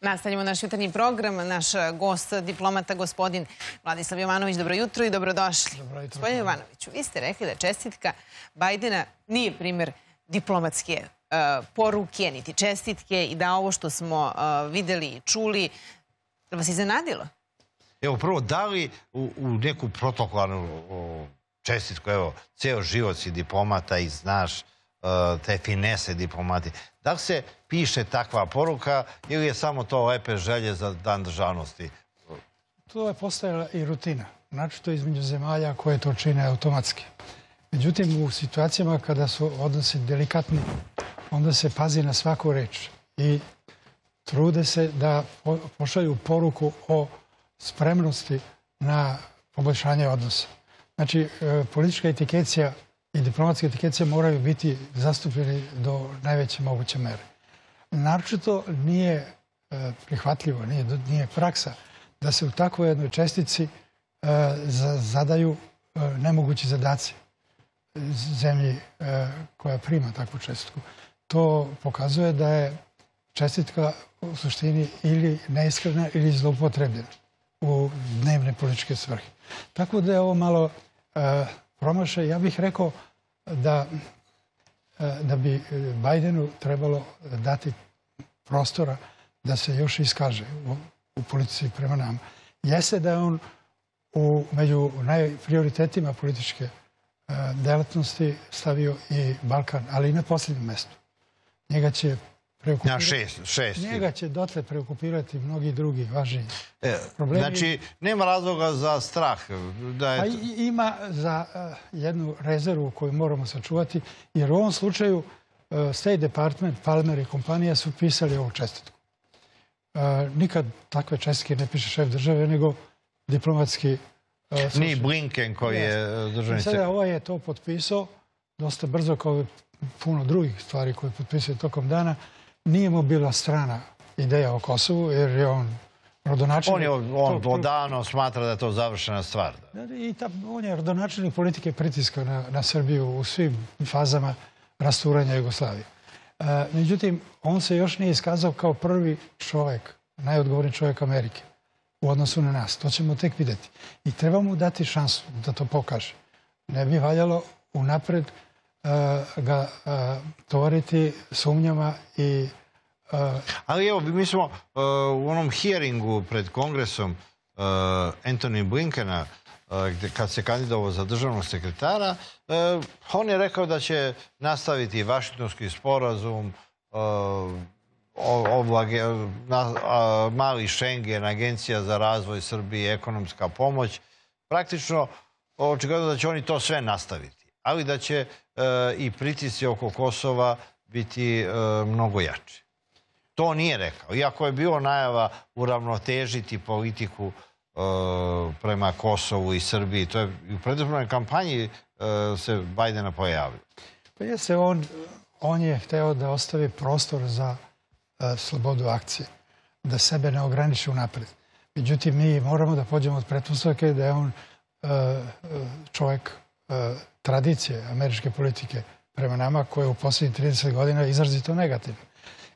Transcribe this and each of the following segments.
Nastavljamo naš jutarnji program. Naš gost, diplomata, gospodin Vladislav Jovanović. Dobro jutro i dobrodošli. Dobro jutro. Gospodin Jovanoviću, vi ste rekli da čestitka Bajdena nije primjer diplomatske uh, poruke, niti čestitke i da ovo što smo uh, videli i čuli vas iznenadilo? Evo, prvo, da li u, u neku protokolarnu o, čestitku, evo, ceo život si diplomata i znaš te finese diplomati, da li se piše takva poruka ili je samo to lepe želje za dan državnosti? To je postajala i rutina, naročito između zemalja koje to čine automatski. Međutim, u situacijama kada su odnosi delikatni, onda se pazi na svaku reč i trude se da pošalju poruku o spremnosti na poboljšanje odnosa. Znači, e, politička etikecija i diplomatska etikecija moraju biti zastupljeni do najveće moguće mere. Naročito nije e, prihvatljivo, nije, nije praksa da se u takvoj jednoj čestici e, zadaju nemogući zadaci zemlji koja prima takvu čestitku. To pokazuje da je čestitka u suštini ili neiskrena ili zloupotrebljena u dnevne političke svrhe. Tako da je ovo malo e, promašaj. Ja bih rekao da, e, da bi Bajdenu trebalo dati prostora da se još iskaže u, u politici prema nama. Jeste da je on u, među najprioritetima političke e, delatnosti stavio i Balkan, ali i na posljednjem mestu. Njega će na šest, šest. Njega će dotle preokupirati mnogi drugi važniji e, problemi. Znači, nema razloga za strah? Da je... Pa ima za uh, jednu rezervu koju moramo sačuvati, jer u ovom slučaju uh, State Department, Palmer i kompanija su pisali ovu čestitku. Uh, nikad takve čestitke ne piše šef države, nego diplomatski... Ni Blinken koji je državni Sada ovaj je to potpisao dosta brzo kao puno drugih stvari koje potpisuje tokom dana nije mu bila strana ideja o Kosovu, jer je on rodonačelnik... On, je, on odavno smatra da je to završena stvar. I ta, on je rodonačelnik politike pritiska na, na Srbiju u svim fazama rasturanja Jugoslavije. E, međutim, on se još nije iskazao kao prvi čovjek, najodgovorniji čovjek Amerike u odnosu na nas. To ćemo tek vidjeti. I treba mu dati šansu da to pokaže. Ne bi valjalo unapred ga uh, tovariti sumnjama i ali evo, mi smo u onom hearingu pred kongresom Anthony Blinkena, kad se kandidovao za državnog sekretara, on je rekao da će nastaviti Vašingtonski sporazum, mali Schengen, Agencija za razvoj Srbije, ekonomska pomoć. Praktično, očigledno da će oni to sve nastaviti. Ali da će i pritisci oko Kosova biti mnogo jači to nije rekao. Iako je bilo najava uravnotežiti politiku e, prema Kosovu i Srbiji. To je u predizbornoj kampanji e, se Bajdena pojavio. Pa jeste, on, on je hteo da ostavi prostor za e, slobodu akcije. Da sebe ne ograniči unapred. Međutim, mi moramo da pođemo od pretpostavke da je on čovjek tradicije američke politike prema nama koje u posljednjih 30 godina izrazito negativno.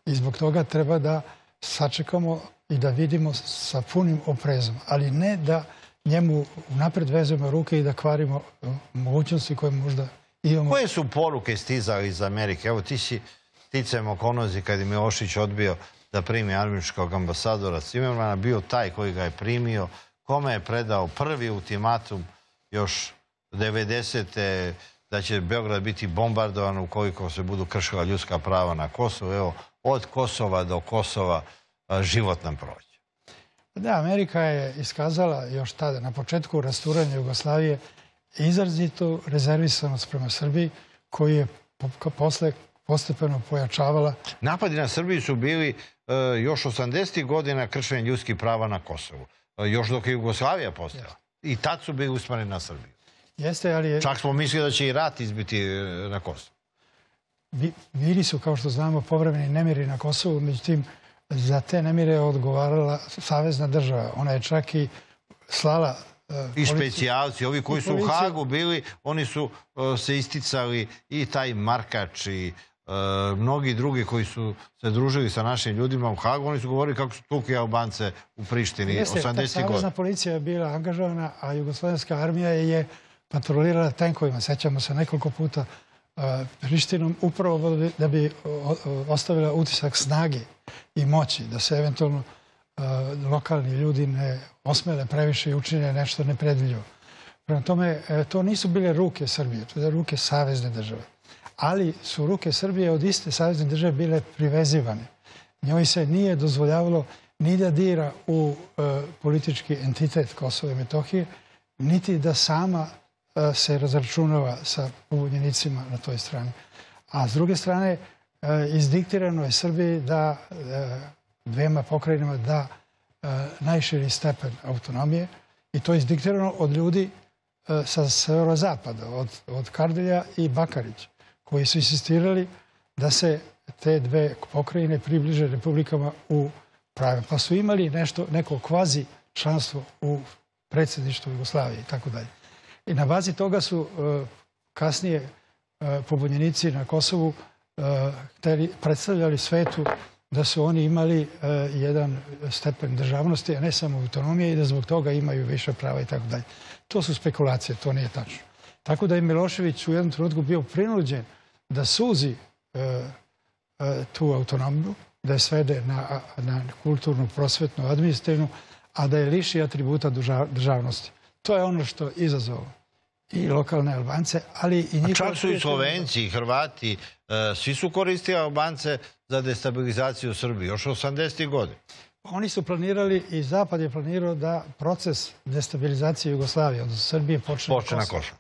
I zbog toga treba da sačekamo i da vidimo sa punim oprezom, ali ne da njemu napred vezujemo ruke i da kvarimo e, mogućnosti koje možda imamo. Koje su poruke stizali iz Amerike? Evo ti si sticajem okolnosti kad je Milošić odbio da primi armičkog ambasadora Cimermana, bio taj koji ga je primio, kome je predao prvi ultimatum još 90. da će Beograd biti bombardovan ukoliko se budu kršila ljudska prava na Kosovu. Evo, od Kosova do Kosova život nam prođe. Da, Amerika je iskazala još tada, na početku rasturanja Jugoslavije, izrazito rezervisanost prema Srbiji, koji je posle postepeno pojačavala. Napadi na Srbiju su bili e, još 80. godina kršenja ljudskih prava na Kosovu. E, još dok je Jugoslavija postala. I tad su bili usmjereni na Srbiju. Jeste, ali je... Čak smo mislili da će i rat izbiti e, na Kosovu bili su, kao što znamo, povremeni nemiri na Kosovu, međutim, za te nemire je odgovarala Savezna država. Ona je čak i slala e, i specijalci, ovi koji su u Hagu bili, oni su e, se isticali i taj Markač i mnogi drugi koji su se družili sa našim ljudima u Hagu, oni su govorili kako su tukli Albance u Prištini Jeste, 80. godina. Savezna policija je bila angažovana, a Jugoslovenska armija je patrolirala tenkovima. Sećamo se nekoliko puta a, Prištinom upravo da bi, ostavila utisak snage i moći, da se eventualno a, lokalni ljudi ne osmele previše i učine nešto nepredvidljivo. Prema tome, e, to nisu bile ruke Srbije, to je ruke savezne države. Ali su ruke Srbije od iste savezne države bile privezivane. Njoj se nije dozvoljavalo ni da dira u e, politički entitet Kosova i Metohije, niti da sama e, se razračunava sa pobunjenicima na toj strani. A s druge strane, e, izdiktirano je Srbiji da e, dvema pokrajinama da e, najširi stepen autonomije i to je izdiktirano od ljudi e, sa severozapada, od, od Kardelja i Bakarića, koji su insistirali da se te dve pokrajine približe republikama u pravim. Pa su imali nešto, neko kvazi članstvo u predsjedništvu Jugoslavije i tako dalje. I na bazi toga su e, kasnije e, pobunjenici na Kosovu e, predstavljali svetu da su oni imali jedan stepen državnosti, a ne samo autonomije i da zbog toga imaju više prava i tako dalje. To su spekulacije, to nije tačno. Tako da je Milošević u jednom trenutku bio prinuđen da suzi tu autonomiju, da je svede na, na kulturnu, prosvetnu, administrativnu, a da je liši atributa drža- državnosti. To je ono što izazvalo i lokalne Albance, ali i njihove... Čak su i. Slovenci i Hrvati, e, svi su koristili Albance za destabilizaciju Srbije, još 80. godina. Oni su planirali i Zapad je planirao da proces destabilizacije Jugoslavije, odnosno Srbije, počne, Počne na. Kosovo.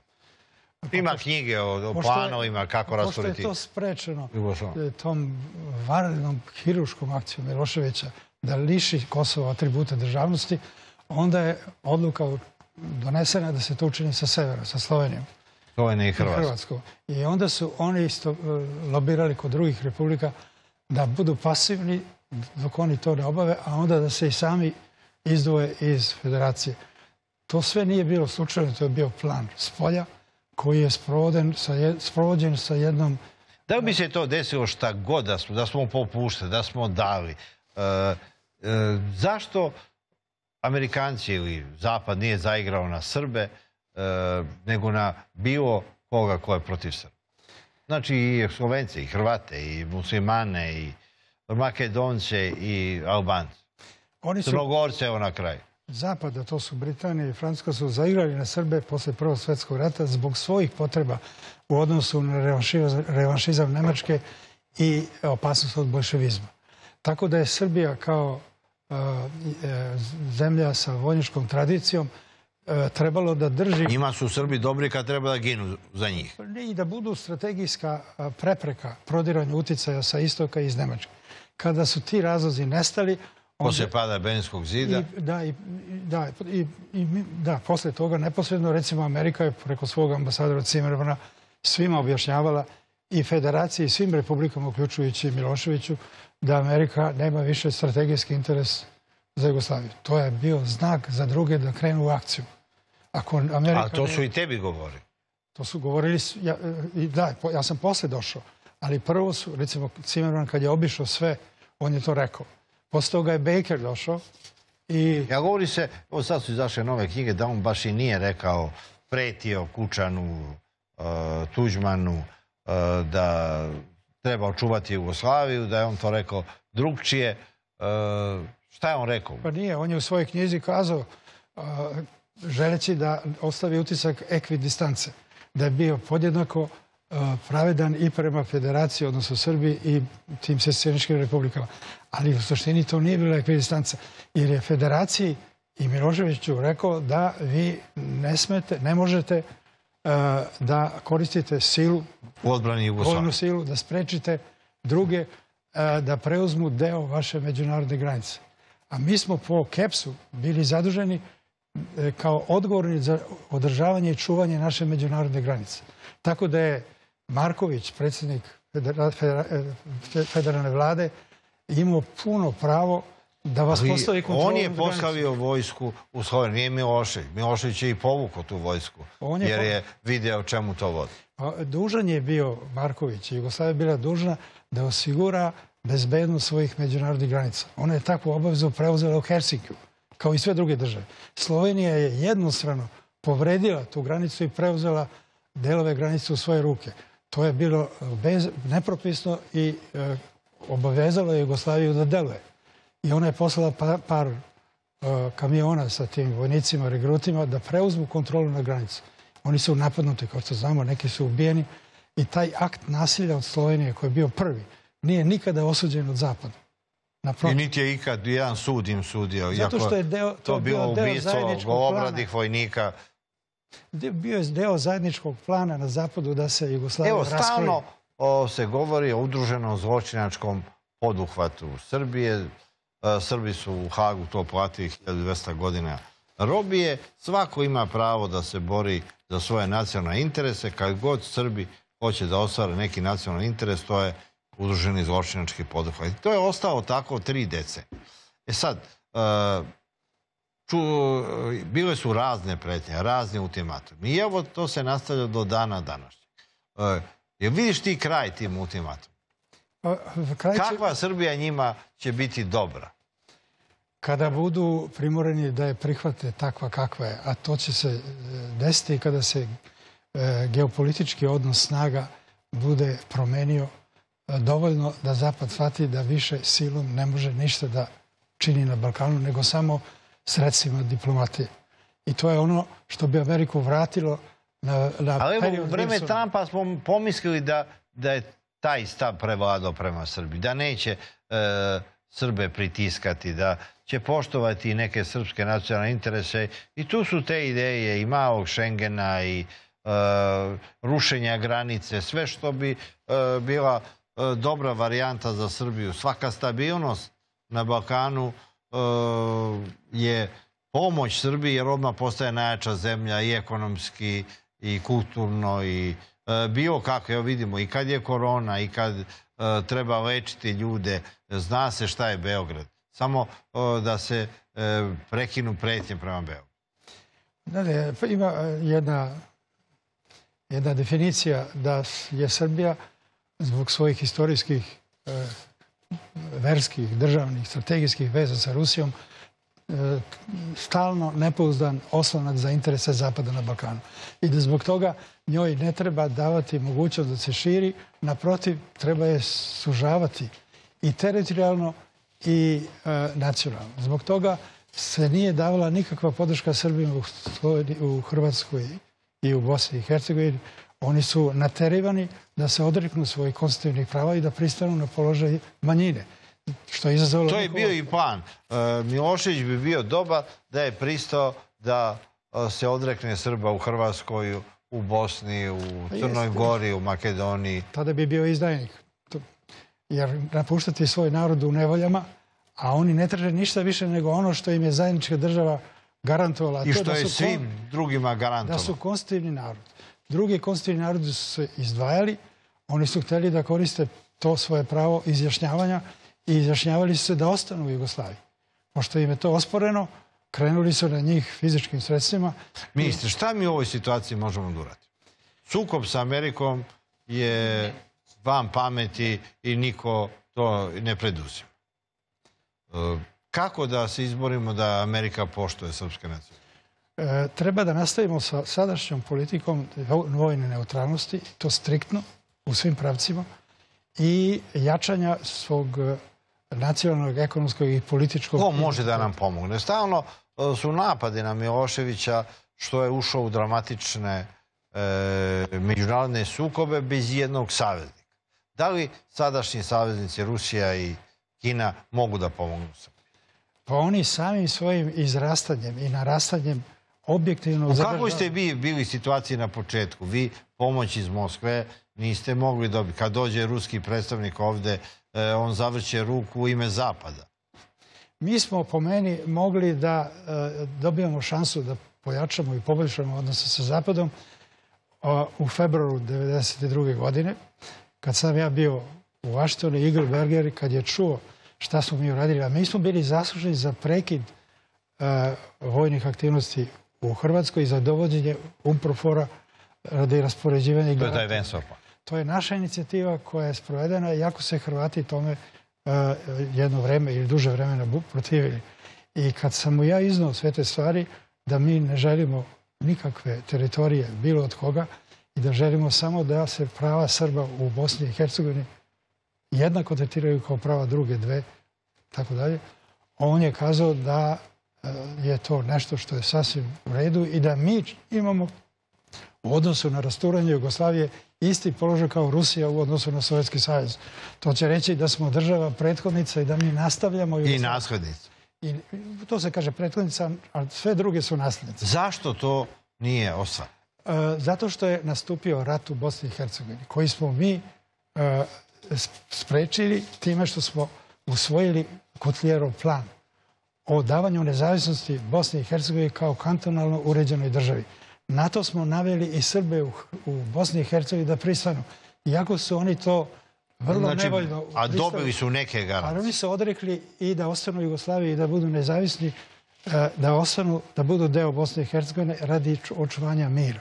Ima knjige o, o planovima kako Pošto je to sprečeno e, tom vanrednom hiruškom akcijom Miloševića da liši Kosovo atributa državnosti, onda je odluka donesena da se to učini sa severa, sa Slovenijom Slovenija i. Hrvatskom. I onda su oni isto e, lobirali kod drugih republika da budu pasivni dok oni to ne obave, a onda da se i sami izdvoje iz federacije. To sve nije bilo slučajno, to je bio plan spolja koji je je- sprovođen sa jednom Da bi se to desilo šta god da smo, da smo da smo dali? E, e, zašto Amerikanci ili Zapad nije zaigrao na Srbe, e, nego na bilo koga ko je protiv Srba? Znači i Slovence, i Hrvate, i muslimane, i Makedonce, i Albance. Oni su Crnogorce, evo na kraju. zapada, to su Britanija i Francuska, su zaigrali na Srbe posle Prvog svjetskog rata zbog svojih potreba u odnosu na revanšizam, Nemačke i opasnost od bolševizma. Tako da je Srbija kao zemlja sa vojničkom tradicijom e, trebalo da drži Njima su Srbi dobri kad treba da ginu za njih. i da budu strategijska prepreka prodiranju uticaja sa istoka i iz Nemačke. Kada su ti razlozi nestali, Posle pada Benskog zida. i, da, i, da, i, da, posle toga neposredno, recimo Amerika je preko svog ambasadora Cimermana svima objašnjavala i federaciji i svim republikama, uključujući Miloševiću, da Amerika nema više strategijski interes za Jugoslaviju. To je bio znak za druge da krenu u akciju. Ako Amerika A to ne- su i tebi govori. to su govorili, ja, e, da, ja sam posle došao, ali prvo su, recimo, Cimerman kad je obišao sve, on je to rekao. Posle toga je Baker došao i Ja govori se, ovo sad su izašle nove knjige, da on baš i nije rekao, pretio Kučanu, e, Tuđmanu, da treba očuvati Jugoslaviju, da je on to rekao drugčije. E, šta je on rekao? Pa nije, on je u svojoj knjizi kazao, a, želeći da ostavi utisak ekvidistance, da je bio podjednako pravedan i prema federaciji, odnosno Srbiji i tim sestjeničkim republikama. Ali u suštini to nije bila ekvidistanca, jer je federaciji i Miloševiću rekao da vi ne smete, ne možete da koristite silu U odbrani vojnu silu, da sprečite druge e, da preuzmu deo vaše međunarodne granice. A mi smo po KEPS-u bili zaduženi e, kao odgovorni za održavanje i čuvanje naše međunarodne granice. Tako da je Marković, predsjednik federa- federa- e, fe- federalne vlade, imao puno pravo da vas postavi kontrolu on je postavio vojsku u Sloveniju, nije Milošević. Milošević je i povukao tu vojsku, je jer je video čemu to vodi. Pa, dužan je bio Marković i Jugoslavija je bila dužna da osigura bezbednost svojih međunarodnih granica. Ona je takvu obavezu preuzela u Helsinkiju, kao i sve druge države. Slovenija je jednostrano povredila tu granicu i preuzela delove granice u svoje ruke. To je bilo bez, nepropisno i e, obavezalo je Jugoslaviju da deluje. I ona je poslala par, par e, kamiona sa tim vojnicima, regrutima da preuzmu kontrolu na granicu. Oni su napadnuti, kao što znamo, neki su ubijeni i taj akt nasilja od Slovenije koji je bio prvi nije nikada osuđen od zapada. I niti je ikad jedan sud im sudio. Zato što je deo- to to je bio bilo ubistvo zajedničkog golobradih vojnika. bio je deo zajedničkog plana na zapadu da se Jugoslavija Evo, stalno o, se govori o udruženom zločinačkom poduhvatu Srbije. E, Srbi su u Hagu to platili 1200 godina robije. Svako ima pravo da se bori za svoje nacionalne interese. Kad god Srbi hoće da ostvare neki nacionalni interes, to je udruženi zločinački poduhvat. I to je ostalo tako tri dece. E sad, e, bile su razne pretnje, razni ultimatumi. I evo to se nastavlja do dana današnjeg. E, vidiš ti kraj tim ultimatum? Pa, kraj će- Kakva Srbija njima će biti dobra? kada budu primoreni da je prihvate takva kakva je, a to će se e, desiti kada se e, geopolitički odnos snaga bude promenio e, dovoljno da Zapad shvati da više silom ne može ništa da čini na Balkanu, nego samo sredstvima diplomatije. I to je ono što bi Ameriku vratilo na, na Ali evo, u vreme. Trumpa smo pomislili da, da je taj stav prevladao prema Srbiji, da neće e, Srbe pritiskati, da će poštovati neke srpske nacionalne interese i tu su te ideje i malog Šengena i e, rušenja granice, sve što bi e, bila e, dobra varijanta za Srbiju. Svaka stabilnost na Balkanu e, je pomoć Srbiji jer odmah postaje najjača zemlja i ekonomski i kulturno i bilo kako, evo vidimo i kad je korona i kad e, treba lečiti ljude, zna se šta je Beograd. Samo e, da se e, prekinu pretnje prema Beogradu. Da, ne, pa ima e, jedna, jedna definicija da je Srbija zbog svojih historijskih, e, verskih, državnih, strategijskih veza sa Rusijom e, stalno nepouzdan oslonac za interese Zapada na Balkanu. I da zbog toga njoj ne treba davati mogućnost da se širi, naprotiv, treba je sužavati i teritorijalno i e, nacionalno. Zbog toga se nije davala nikakva podrška Srbima u, u Hrvatskoj i u Bosni i Hercegovini. Oni su naterivani da se odreknu svojih konstitutivnih prava i da pristanu na položaj manjine. Što je izazvalo... To je bio i plan. E, Milošević bi bio dobar da je pristao da e, se odrekne Srba u Hrvatskoj, u Bosni, u Crnoj jeste. Gori, u Makedoniji. tada bi bio izdajnik. To- Jer napuštati svoj narod u nevoljama, a oni ne traže ništa više nego ono što im je zajednička država garantovala. I to što da je su kon- svim drugima Da garantovano. su konstitutivni narod. Drugi konstitutivni narodi su se izdvajali, oni su hteli da koriste to svoje pravo izjašnjavanja i izjašnjavali su se da ostanu u Jugoslaviji. Pošto im je to osporeno, krenuli su na njih fizičkim sredstvima. Ministre, šta mi u ovoj situaciji možemo da uradimo? Sukob sa Amerikom je van pameti i niko to ne preduzima. E, Kako da se izborimo da Amerika poštuje srpske nacije? E, treba da nastavimo sa sadašnjom politikom vo- vojne neutralnosti, to striktno u svim pravcima i jačanja svog nacionalnog, ekonomskog i političkog... Ko može da nam pomogne? Stalno e, su napadi na Miloševića što je ušao u dramatične e, međunarodne sukobe bez jednog saveznika. Da li sadašnji saveznici Rusija i Kina mogu da pomognu? Pa oni samim svojim izrastanjem i narastanjem objektivno... U kakvoj ste vi bili situaciji na početku? Vi pomoć iz Moskve niste mogli dobiti. Kad dođe ruski predstavnik ovde, on zavrće ruku u ime Zapada. Mi smo po meni mogli da e, dobijemo šansu da pojačamo i poboljšamo odnose sa Zapadom a, u februaru 1992. godine, kad sam ja bio u Vaštonu, Igor Berger, kad je čuo šta smo mi uradili. A mi smo bili zasluženi za prekid e, vojnih aktivnosti u Hrvatskoj i za dovođenje Umprofora radi raspoređivanja To je taj Vensopa. To je naša inicijativa koja je sprovedena i ako se Hrvati tome e, jedno vreme ili duže vremena protivili. I kad sam mu ja iznao sve te stvari, da mi ne želimo nikakve teritorije bilo od koga i da želimo samo da se prava Srba u Bosni i Hercegovini jednako tretiraju kao prava druge dve, tako dalje. On je kazao da e, je to nešto što je sasvim u redu i da mi imamo u odnosu na rasturanje Jugoslavije isti položaj kao Rusija u odnosu na Sovjetski savez. To će reći da smo država prethodnica i da mi nastavljamo... I naslednica. I to se kaže prethodnica, a sve druge su nasljednice. Zašto to nije osva? E, zato što je nastupio rat u Bosni i Hercegovini, koji smo mi e, sprečili time što smo usvojili Kotljerov plan o davanju nezavisnosti Bosne i Hercegovine kao kantonalno uređenoj državi. Na to smo naveli i Srbe u, Bosni i Hercegovini da pristanu. Iako su oni to vrlo znači, nevoljno... A dobili su neke garancije. Ali oni su odrekli i da ostanu u Jugoslaviji i da budu nezavisni, e, da ostanu, da budu deo Bosne i Hercegovine radi očuvanja mira.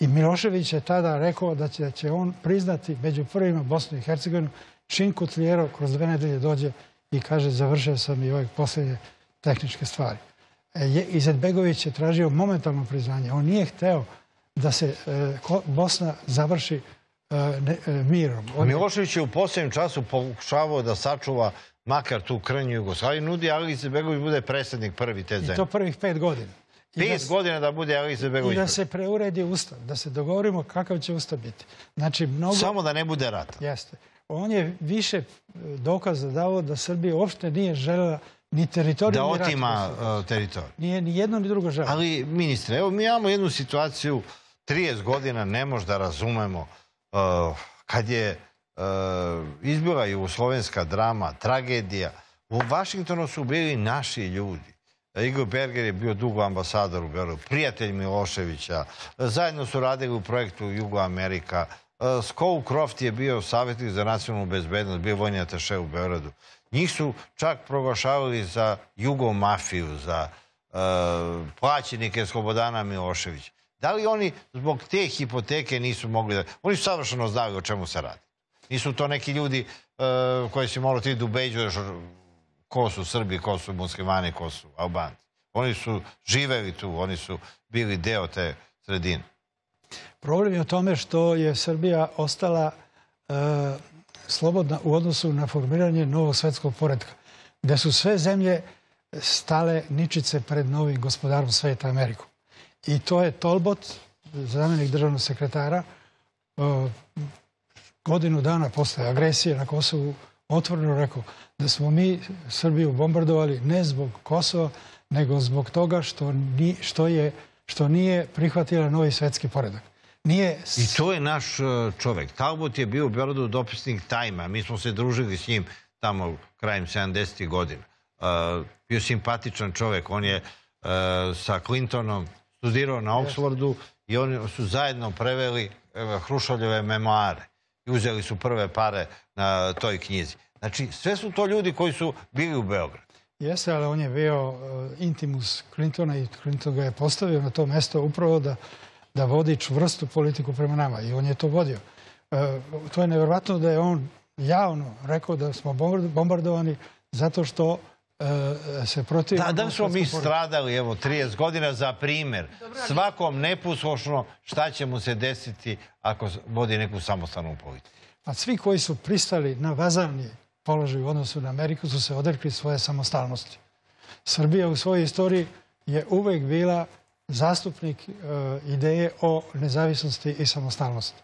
I Milošević je tada rekao da će, da će on priznati među prvima Bosnu i Hercegovinu čim Kutlijero kroz dve nedelje dođe i kaže završio sam i ove posljednje tehničke stvari. E, Izetbegović je tražio momentalno priznanje. On nije hteo da se e, Bosna završi e, mirom. Milošević je u posljednjem času pokušavao da sačuva makar tu krnju Jugoslaviju. Nudi Ali Izetbegović bude predsjednik prvi te zemlje. I to prvih pet godina. Pet godina da bude Ali Izetbegović. I da se preuredi ustav, da se dogovorimo kakav će ustav biti. Znači, mnogo... Samo da ne bude rata. Jeste. On je više dokaza dao da Srbija uopšte nije željela ni teritoriju... Da otima uh, teritoriju. Nije ni jedno ni drugo žele. Ali, ministre, evo mi imamo jednu situaciju, 30 godina ne možda razumemo uh, kad je uh, izbila jugoslovenska drama, tragedija. U Vašingtonu su bili naši ljudi. Igor Berger je bio dugo ambasador u Beogradu, prijatelj Miloševića. Zajedno su radili u projektu Jugo Amerika. Skow Croft je bio savjetnik za nacionalnu bezbednost, bio vojni ataše u Beogradu. Njih su čak proglašavali za jugomafiju, za uh, plaćenike Slobodana Miloševića. Da li oni zbog te hipoteke nisu mogli da... Oni su savršeno znali o čemu se radi. Nisu to neki ljudi uh, koji si morao ti da ubeđuješ ko su Srbi, ko su muslimani, ko su Albanci. Oni su živeli tu, oni su bili deo te sredine. Problem je o tome što je Srbija ostala uh, slobodna u odnosu na formiranje novog svetskog poredka, gde su sve zemlje stale ničice pred novim gospodarom sveta Amerikom. I to je Tolbot, zamjenik državnog sekretara, godinu dana posle agresije na Kosovu otvoreno rekao da smo mi Srbiju bombardovali ne zbog Kosova, nego zbog toga što, što, je, što nije prihvatila novi svetski poredak. I to je naš e, čovek. Talbot je bio u Beorodu dopisnik Tajma. Mi smo se družili s njim tamo krajem 70. godina. E, bio simpatičan čovek. On je e, sa Clintonom studirao na Oxfordu i oni su zajedno preveli Hrušovljeve memoare. I uzeli su prve pare na toj knjizi. Znači, sve su to ljudi koji su bili u Beogradu. Jeste, ali on je bio intimus Clintona i Clinton ga je postavio na to mesto upravo da da vodi čvrstu politiku prema nama i on je to vodio. E, to je nevjerojatno da je on javno rekao da smo bombardovani zato što e, se protiv... Da, da smo mi stradali, evo, 30 godina za primjer. Svakom neposlušno šta će mu se desiti ako vodi neku samostalnu politiku. A svi koji su pristali na vazavni položaj u odnosu na Ameriku su se odrekli svoje samostalnosti. Srbija u svojoj istoriji je uvek bila zastupnik e, ideje o nezavisnosti i samostalnosti.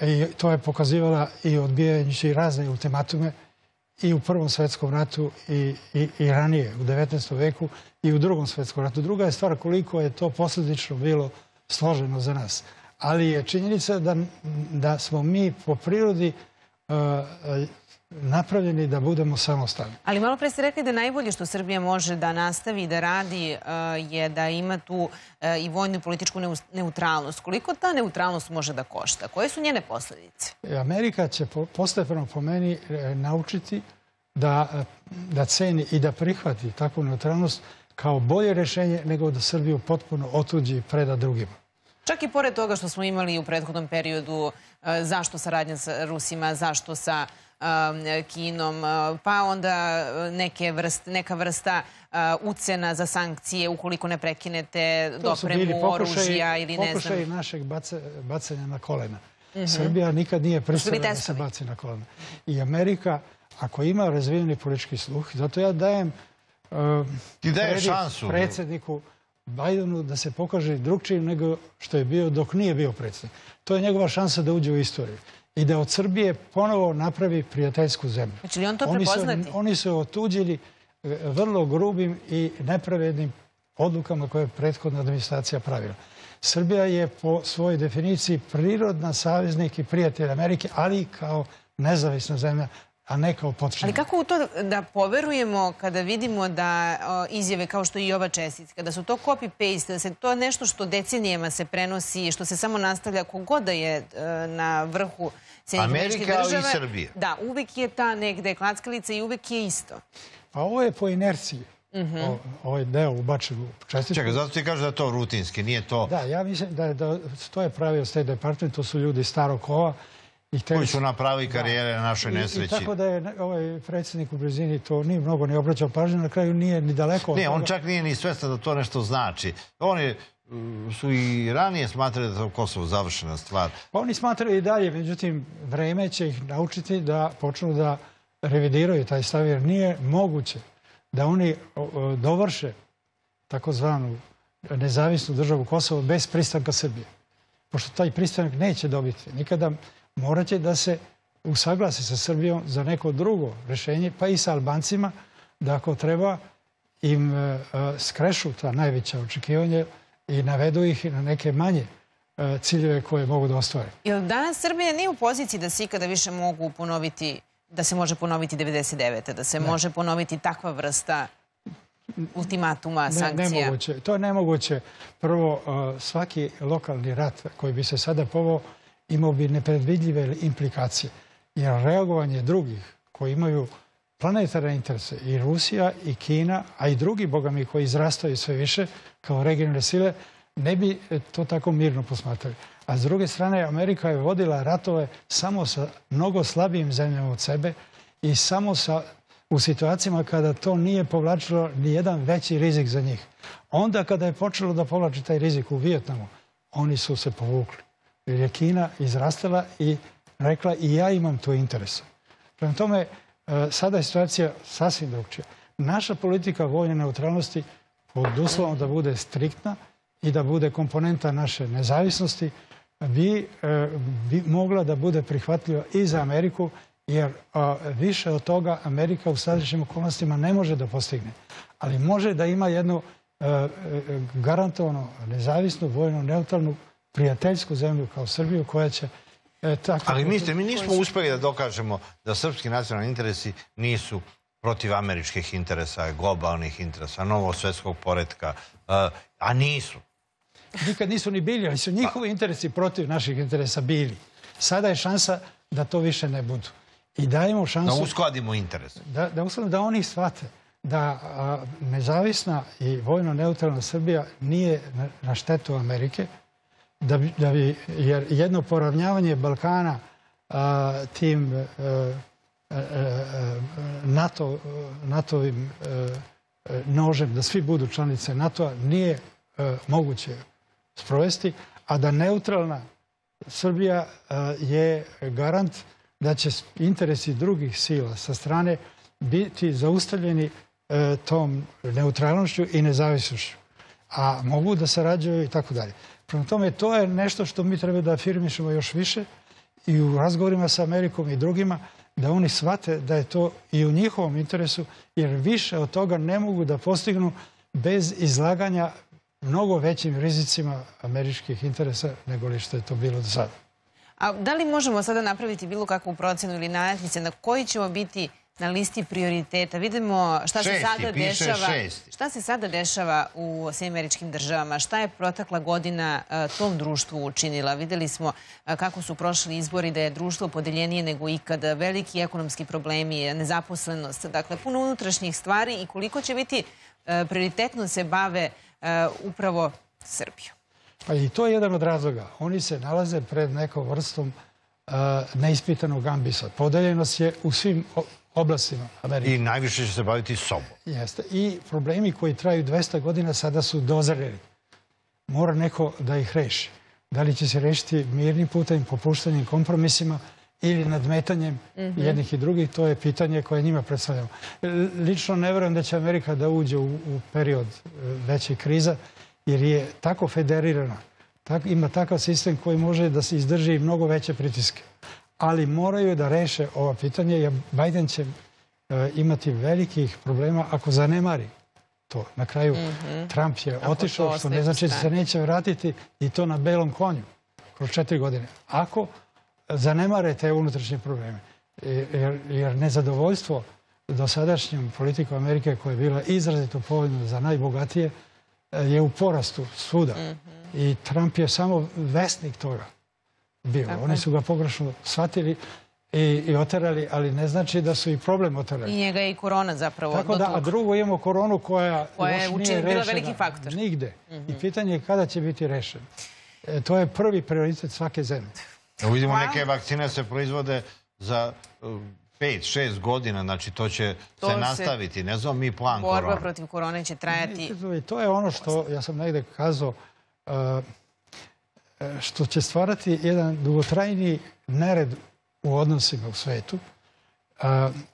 I to je pokazivala i odbijajući razne ultimatume i u Prvom svjetskom ratu i, i, ranije, u 19. veku i u Drugom svjetskom ratu. Druga je stvar koliko je to posljedično bilo složeno za nas. Ali je činjenica da, da smo mi po prirodi uh, napravljeni da budemo samostalni. Ali malo pre ste rekli da najbolje što Srbija može da nastavi da radi e, je da ima tu e, i vojnu i političku neutralnost. Koliko ta neutralnost može da košta? Koje su njene posljedice? Amerika će postepeno po meni e, naučiti da, da ceni i da prihvati takvu neutralnost kao bolje rješenje nego da Srbiju potpuno otuđi i preda drugima. Čak i pored toga što smo imali u prethodnom periodu e, zašto saradnja sa Rusima, zašto sa e, Kinom, e, pa onda neke neka vrsta ucena za sankcije ukoliko ne prekinete dopremu oružja ili ne znam. Pokušaj našeg bacanja na kolena. Mhm. Srbija nikad nije pristala da se baci na kolena. I Amerika, ako ima razvijeni politički sluh, zato ja dajem Ti šansu. predsjedniku Bajdenu da se pokaže drugčijim nego što je bio dok nije bio predsjednik. To je njegova šansa da uđe u istoriju i da od Srbije ponovo napravi prijateljsku zemlju. Znači li on to oni prepoznati? Su, oni su otuđili e, vrlo grubim i nepravednim odlukama koje je prethodna administracija pravila. Srbija je po svojoj definiciji prirodna saveznik i prijatelj Amerike, ali kao nezavisna zemlja a ne kao Ali kako u to da poverujemo kada vidimo da izjave kao što i ova čestitka, da su to copy-paste, da se to nešto što decenijama se prenosi, što se samo nastavlja kogod da je e, na vrhu Amerika, ali i Srbije. Da, uvek je ta negde klackalica i uvek je isto. Pa ovo je po inerciji. Mhm. ovaj deo ubačen u. Čekaj, zato ti kažeš da je to rutinski, nije to... Da, ja mislim da, da to je pravio State Department, to su ljudi starog kova, koji su napravili karijere na našoj nesreći. I, tako da je ovaj predsjednik u blizini to nije mnogo ne obraćao pažnju, na kraju nije ni daleko od Ne, on čak nije ni svestan da to nešto znači. Oni mm, su i ranije smatrali da je Kosovo završena stvar. Pa oni smatraju i dalje, međutim, vreme će ih naučiti da počnu da revidiraju taj stav, jer nije moguće da oni dovrše takozvanu nezavisnu državu Kosovo bez pristanka Srbije. Pošto taj pristanak neće dobiti. Nikada morat će da se usaglasi sa Srbijom za neko drugo rješenje, pa i sa Albancima, da ako treba im e, e, skrešu ta najveća očekivanja i navedu ih na neke manje e, ciljeve koje mogu da ostvare. Jel danas Srbija nije u poziciji da se ikada više mogu ponoviti, da se može ponoviti 99. da se može ponoviti takva vrsta ultimatuma, sankcija? Nemoguće. To je nemoguće. Prvo, svaki lokalni rat koji bi se sada povao imao bi nepredvidljive implikacije. Jer reagovanje drugih koji imaju planetarne interese i Rusija i Kina, a i drugi bogami koji izrastaju sve više kao regionalne sile, ne bi to tako mirno posmatrali. A s druge strane, Amerika je vodila ratove samo sa mnogo slabijim zemljama od sebe i samo sa, u situacijama kada to nije povlačilo ni jedan veći rizik za njih. Onda kada je počelo da povlači taj rizik u Vijetnamu, oni su se povukli je Kina izrastala i rekla i ja imam to interes. Prema tome, e, sada je situacija sasvim drugčija. Naša politika vojne neutralnosti pod uslovom da bude striktna i da bude komponenta naše nezavisnosti bi, e, mogla da bude prihvatljiva i za Ameriku jer više od toga Amerika u sadašnjim okolnostima ne može da postigne. Ali može da ima jednu e, garantovano nezavisnu, vojno neutralnu prijateljsku zemlju kao Srbiju koja će e, Ali ministre, mi nismo uspjeli da dokažemo da srpski nacionalni interesi nisu protiv američkih interesa, globalnih interesa, novog svjetskog poretka, e, a nisu. Nikad nisu ni bili, ali su njihovi interesi protiv naših interesa bili. Sada je šansa da to više ne budu. I dajemo šansu... Da uskladimo interes. Da, da, da oni shvate da nezavisna i vojno neutralna Srbija nije na štetu Amerike, da bi, da bi, jer jedno poravnjavanje Balkana a, tim a, e, a, e, e, NATO, NATO-vim nožem, da svi budu članice NATO-a, nije moguće sprovesti, a da neutralna Srbija je garant da će interesi drugih sila sa strane biti zaustavljeni tom neutralnošću i nezavisnošću. A mogu da sarađuju i tako dalje. Prema tome, to je nešto što mi treba da afirmišemo još više i u razgovorima sa Amerikom i drugima, da oni shvate da je to i u njihovom interesu, jer više od toga ne mogu da postignu bez izlaganja mnogo većim rizicima američkih interesa nego li što je to bilo do sada. A da li možemo sada napraviti bilo kakvu procenu ili najatnice na koji ćemo biti na listi prioriteta. Vidimo šta se sada piše dešava. šesti. Šta se sada dešava u svim američkim državama? Šta je protekla godina e, tom društvu učinila? Videli smo e, kako su prošli izbori, da je društvo podeljenije nego ikada, veliki ekonomski problemi, nezaposlenost, dakle puno unutrašnjih stvari i koliko će biti e, prioritetno se bave upravo Srbijom. Pa i to je jedan od razloga. Oni se nalaze pred nekom vrstom neispitanog ambisa. Podeljenost je u svim oblastima Amerike. I najviše će se baviti sobom. Jeste. I problemi koji traju 200 godina sada su dozreli. Mora neko da ih reši. Da li će se rešiti mirnim putem, popuštanjem kompromisima ili nadmetanjem jednih i drugih, to je pitanje koje njima predstavljamo. Lično ne verujem da će Amerika da uđe u, u period e, većih kriza, jer je tako federirana, tak, ima takav sistem koji može da se izdrži mnogo veće pritiske. Ali moraju da reše ova pitanje, jer Biden će e, imati velikih problema ako zanemari to. Na kraju Trump je otišao, što ne znači da se neće vratiti i to na belom konju kroz četiri godine. Ako zanemare te unutrašnje probleme, e, jer, jer nezadovoljstvo dosadašnjom politikom Amerike koja je bila izrazito povoljna za najbogatije e, je u porastu svuda. I Trump je samo vesnik toga bio. Tako Oni su ga pogrešno shvatili i, i oterali, ali ne znači da su i problem oterali. I njega je i korona zapravo Tako da, a drugo imamo koronu koja, Koja je još nije rešena veliki faktor. Mhm. Nigde. I pitanje je kada će biti rešen. E, to je prvi prioritet svake zemlje. Evo vidimo Hvala. neke vakcine se proizvode za 5-6 godina, znači to će To se se- nastaviti. Ne znamo mi plan Borba korona. protiv korone će trajati to je ono što, ja sam negde kazao, uh, e, što će stvarati jedan dugotrajni nered u odnosima u svetu, uh,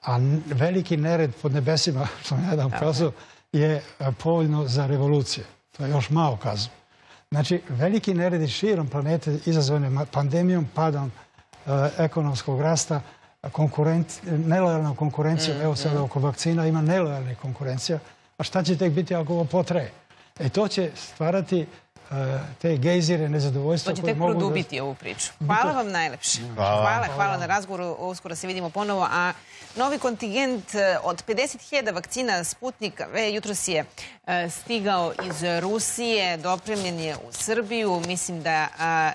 a n- veliki nered pod nebesima, što sam jedan kazao, je povoljno za revolucije. To je još malo kazao. Znači, veliki neredi širom planete izazvane pandemijom, padom uh, ekonomskog rasta, konkurent, nelojalnom konkurencijom, evo sada oko vakcina ima nelojalne konkurencija, a šta će tek biti ako ovo potraje? E to će stvarati te gejzire nezadovoljstva To će tek da- produbiti ovu priču. Hvala vam najlepše. Hvala. Hvala, hvala na razgovoru. Uskoro se vidimo ponovo. A novi kontingent e, od 50.000 vakcina Sputnik V jutros je e, stigao iz Rusije, dopremljen je u Srbiju. Mislim da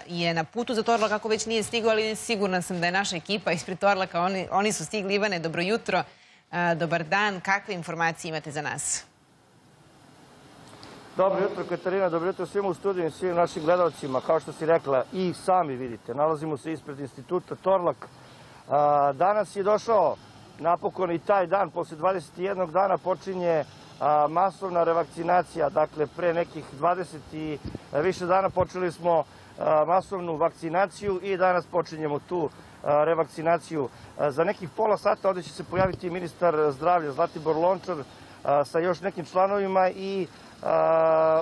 je na putu za Torlak, ako već nije stigao, ali sigurna sam da je naša ekipa ispred Torlaka. Oni, oni su stigli. Ivane, dobro jutro. Dobar dan. Kakve informacije imate za nas? Dobro jutro Katarina, dobro jutro svima u studiju i svim našim gledalcima. Kao što si rekla i sami vidite, nalazimo se ispred instituta Torlak. Danas je došao napokon i taj dan, posle 21 dana počinje masovna revakcinacija. Dakle, pre nekih 20 i više dana počeli smo masovnu vakcinaciju i danas počinjemo tu revakcinaciju. Za nekih pola sata ovde će se pojaviti ministar zdravlja Zlatibor Lončar sa još nekim članovima i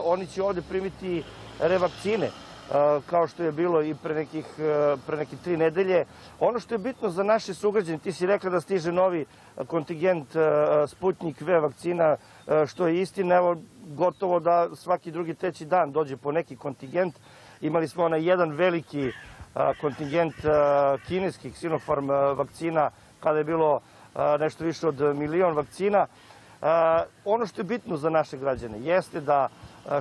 oni će ovde primiti revakcine kao što je bilo i pre nekih, a, pre nekih tri nedelje. Ono što je bitno za naše sugrađane, ti si rekla da stiže novi kontingent a, Sputnik V vakcina, a, što je istina, evo gotovo da svaki drugi, treći dan dođe po neki kontingent. Imali smo onaj jedan veliki kontingent kineskih Sinopharm vakcina kada je bilo nešto više od milion vakcina. Ono što je bitno za naše građane jeste da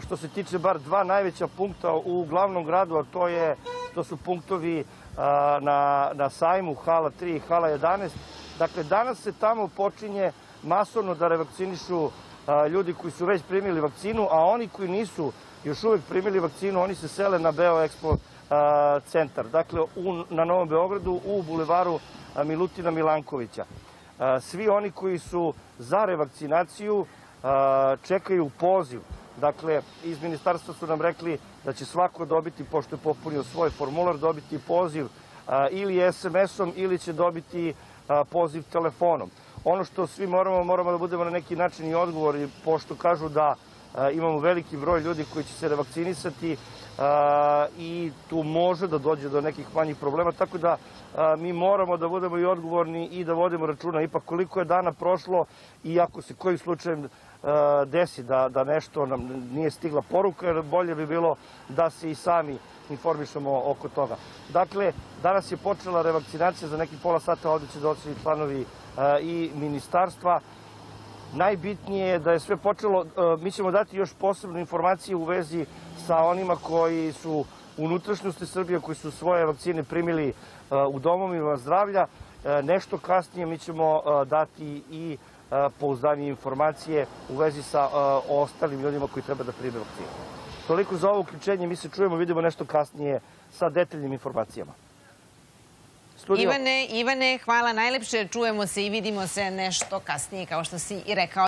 što se tiče bar dva najveća punkta u glavnom gradu, a to, je, to su punktovi na, na sajmu Hala 3 i Hala 11. Dakle, danas se tamo počinje masovno da revakcinišu ljudi koji su već primili vakcinu, a oni koji nisu još uvek primili vakcinu, oni se sele na Beo Expo centar. Dakle, u, na Novom Beogradu u bulevaru Milutina Milankovića. Svi oni koji su za revakcinaciju čekaju poziv. Dakle, iz ministarstva su nam rekli da će svako dobiti, pošto je popunio svoj formular, dobiti poziv ili SMS-om ili će dobiti poziv telefonom. Ono što svi moramo, moramo da budemo na neki način i odgovori, pošto kažu da imamo veliki broj ljudi koji će se revakcinisati i tu može da dođe do nekih manjih problema, tako da mi moramo da budemo i odgovorni i da vodimo računa ipak koliko je dana prošlo i ako se kojim slučajem desi da, da nešto nam nije stigla poruka, jer bolje bi bilo da se i sami informišemo oko toga. Dakle, danas je počela revakcinacija, za nekih pola sata ovdje će doći članovi i ministarstva. Najbitnije je da je sve počelo, e, mi ćemo dati još posebnu informaciju u vezi sa onima koji su unutrašnjosti Srbije, koji su svoje vakcine primili e, u domovima zdravlja. E, Nešto kasnije mi ćemo dati i e, pouzdanije informacije u vezi sa ostalim ljudima koji treba da prime. Toliko za ovo uključenje, mi se čujemo, vidimo nešto kasnije sa detaljnim informacijama. Studio. Ivane, Ivane, hvala najlepše. Čujemo se i vidimo se nešto kasnije, kao što si i rekao.